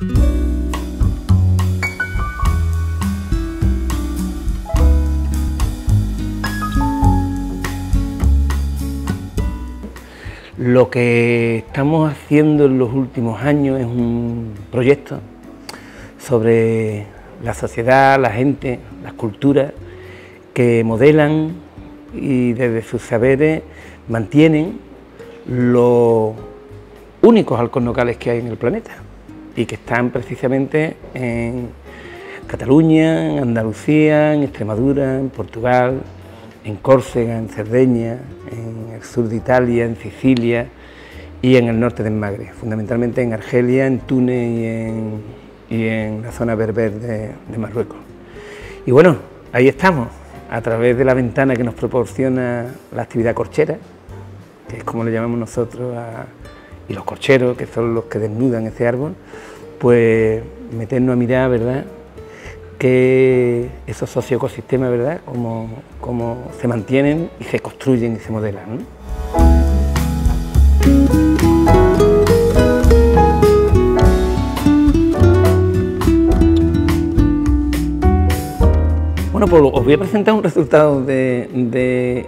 Lo que estamos haciendo en los últimos años es un proyecto sobre la sociedad, la gente, las culturas que modelan y desde sus saberes mantienen los únicos halcón locales que hay en el planeta y que están precisamente en Cataluña, en Andalucía, en Extremadura, en Portugal, en Córcega, en Cerdeña, en el sur de Italia, en Sicilia y en el norte del Magre, fundamentalmente en Argelia, en Túnez y en, la zona berber de, Marruecos. Y bueno, ahí estamos, a través de la ventana que nos proporciona la actividad corchera, que es como le llamamos nosotros, y los corcheros, que son los que desnudan ese árbol, pues meternos a mirar, ¿verdad?, que esos socioecosistemas, ¿verdad?, cómo, se mantienen y se construyen y se modelan. Bueno, pues os voy a presentar un resultado de,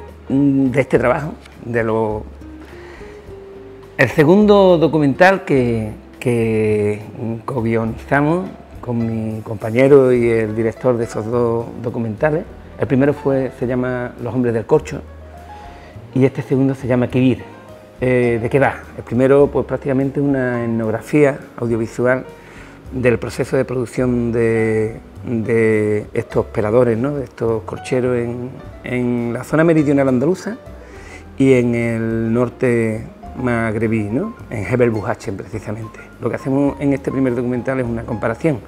este trabajo, de lo, el segundo documental que, que co-guionizamos con mi compañero y el director de esos dos documentales. El primero fue, se llama Los hombres del corcho y este segundo se llama Kibir. Eh, ¿De qué va? El primero, pues prácticamente una etnografía audiovisual del proceso de producción de, estos peladores, ¿no? de estos corcheros en, en la zona meridional andaluza y en el norte magrebí, ¿no? en Hebel Buhachen precisamente. Lo que hacemos en este primer documental es una comparación.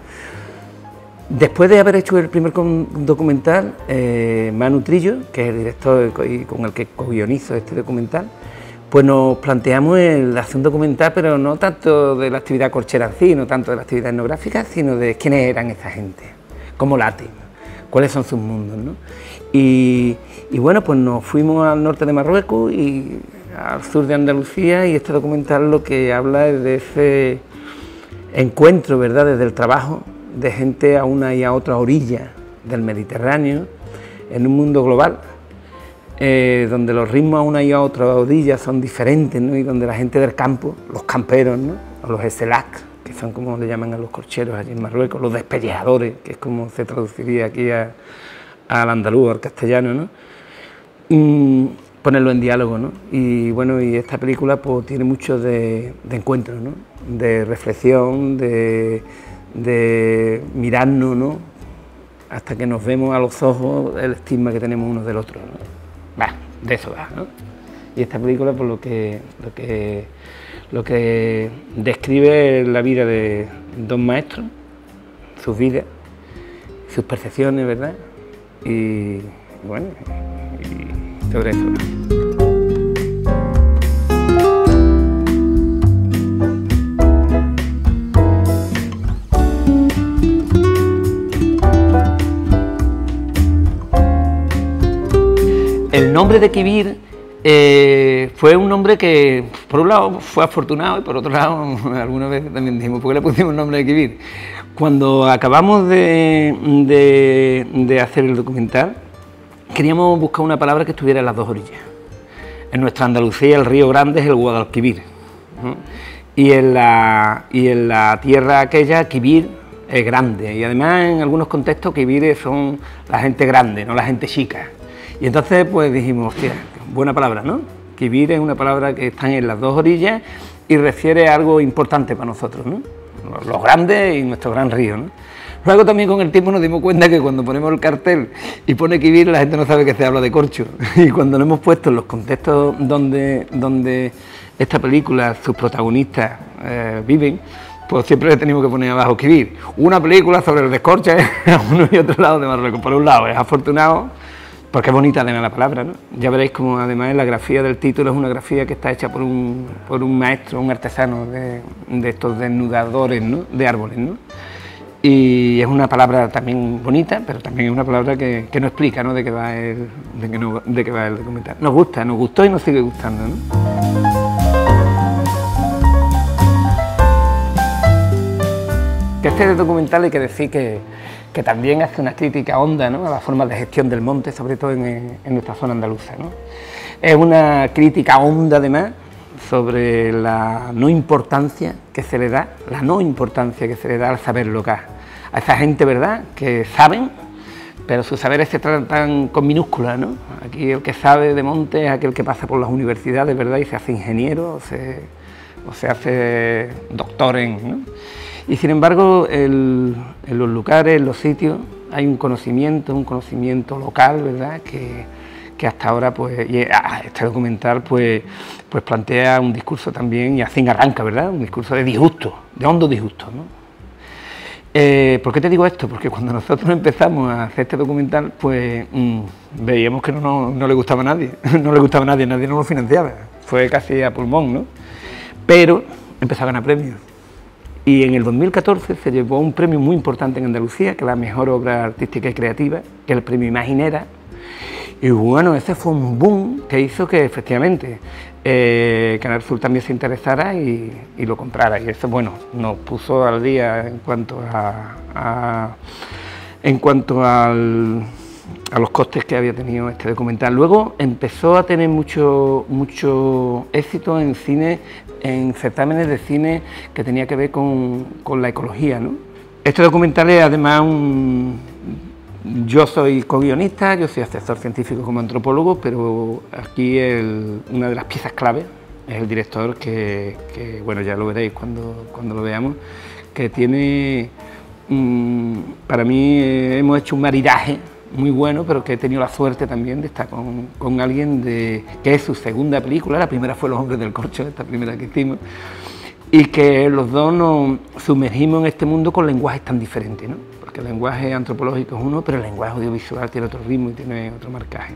Después de haber hecho el primer documental, eh, Manu Trillo, que es el director con el que co-guionizo este documental, pues nos planteamos el hacer un documental, pero no tanto de la actividad corchera no tanto de la actividad etnográfica, sino de quiénes eran esa gente, cómo laten, cuáles son sus mundos. ¿no? Y bueno, pues nos fuimos al norte de Marruecos y al sur de Andalucía y este documental lo que habla es de ese encuentro, ¿verdad?, desde el trabajo de gente a una y a otra orilla del Mediterráneo, en un mundo global, eh, donde los ritmos a una y a otra orilla son diferentes, ¿no? y donde la gente del campo, los camperos, ¿no? o los eselac, que son como le llaman a los corcheros allí en Marruecos, los despellejadores, que es como se traduciría aquí al andaluz, al castellano, ¿no? Mm, ponerlo en diálogo, ¿no? Y bueno, y esta película pues tiene mucho de, encuentro, ¿no? De reflexión, de, mirarnos, ¿no? Hasta que nos vemos a los ojos el estigma que tenemos unos del otro, ¿no? Va, de eso va, ¿no? Y esta película por lo que, lo que, lo que describe la vida de dos maestros, sus vidas, sus percepciones, ¿verdad? Y bueno, sobre eso. El nombre de Kibir eh, fue un nombre que, por un lado, fue afortunado y por otro lado, alguna vez también dijimos, ¿por qué le pusimos el nombre de Kibir? Cuando acabamos de hacer el documental, queríamos buscar una palabra que estuviera en las dos orillas. En nuestra Andalucía el río grande es el Guadalquivir. Y, en la, y en la tierra aquella, Quivir es grande. Y además en algunos contextos Quivir son la gente grande, no la gente chica. Y entonces pues dijimos, hostia, buena palabra, ¿no? Quivir es una palabra que está en las dos orillas y refiere a algo importante para nosotros, ¿no? Los grandes y nuestro gran río, ¿no? Luego también con el tiempo nos dimos cuenta que cuando ponemos el cartel y pone Kibir, la gente no sabe que se habla de corcho. Y cuando lo hemos puesto en los contextos donde, donde esta película, sus protagonistas eh, viven, pues siempre le tenemos que poner abajo Kibir. Una película sobre el descorche a uno y otro lado de Marruecos. Por un lado es afortunado, porque es bonita además la palabra, ¿no? Ya veréis como además la grafía del título es una grafía que está hecha por un, por un maestro, un artesano de, de estos desnudadores de árboles, ¿no? Y es una palabra también bonita, pero también es una palabra que, que no explica ¿no? De, qué va el, de, qué va el documental. Nos gusta, nos gustó y nos sigue gustando. ¿no? Que este documental hay que decir que, que también hace una crítica honda ¿no? a las formas de gestión del monte, sobre todo en, en nuestra zona andaluza. ¿no? Es una crítica honda además sobre la no importancia que se le da, la no importancia que se le da al saber local. A esa gente, ¿verdad?, que saben, pero sus saberes se tratan con minúsculas, ¿no? Aquí el que sabe de monte es aquel que pasa por las universidades, ¿verdad?, y se hace ingeniero o se, hace doctor en, ¿no? Y sin embargo, en los lugares, en los sitios, hay un conocimiento, un conocimiento local, ¿verdad?, que que hasta ahora, pues, ah, este documental, pues, pues plantea un discurso también, y así arranca, ¿verdad? Un discurso de disgusto, de hondo disgusto, ¿no? Eh, ¿Por qué te digo esto? Porque cuando nosotros empezamos a hacer este documental, pues mm, veíamos que no, le gustaba a nadie, no le gustaba a nadie, nadie nos lo financiaba, fue casi a pulmón, ¿no? Pero empezó a premios. Y en el 2014 se llevó un premio muy importante en Andalucía, que es la mejor obra artística y creativa, que es el premio Imaginera, y bueno, ese fue un boom que hizo que efectivamente eh, Canal Sur también se interesara y, lo comprara. Y eso, bueno, nos puso al día en cuanto a, en cuanto a los costes que había tenido este documental. Luego empezó a tener mucho, mucho éxito en cine, en certámenes de cine que tenía que ver con, con la ecología. ¿no? Este documental es además un yo soy co-guionista, yo soy asesor científico como antropólogo, pero aquí una de las piezas clave es el director que, bueno, ya lo veréis cuando, cuando lo veamos, que tiene, mm, para mí eh, hemos hecho un maridaje muy bueno, pero que he tenido la suerte también de estar con, alguien de, que es su segunda película, la primera fue Los Hombres del Corcho, esta primera que hicimos, y que los dos nos sumergimos en este mundo con lenguajes tan diferentes, ¿no? Que el lenguaje antropológico es uno, pero el lenguaje audiovisual tiene otro ritmo y tiene otro marcaje.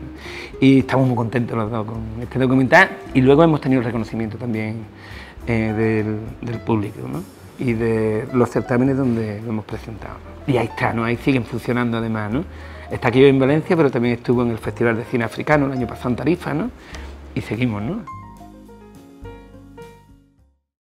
Y estamos muy contentos los dos con este documental y luego hemos tenido el reconocimiento también eh, del, público y de los certámenes donde lo hemos presentado. Y ahí está, ¿no? ahí siguen funcionando además. ¿no? Está aquí en Valencia, pero también estuvo en el Festival de Cine Africano el año pasado en Tarifa ¿no? y seguimos. ¿no?